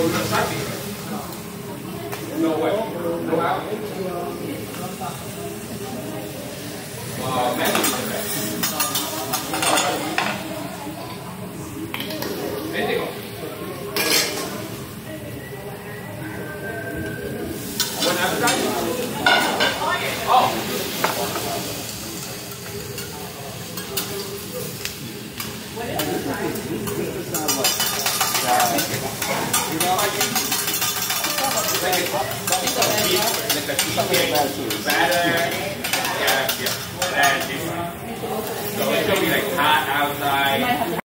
no, you're not typing. Way. No out. Wow, Oh. What is? Yeah, yeah. It. So it's gonna be like hot outside.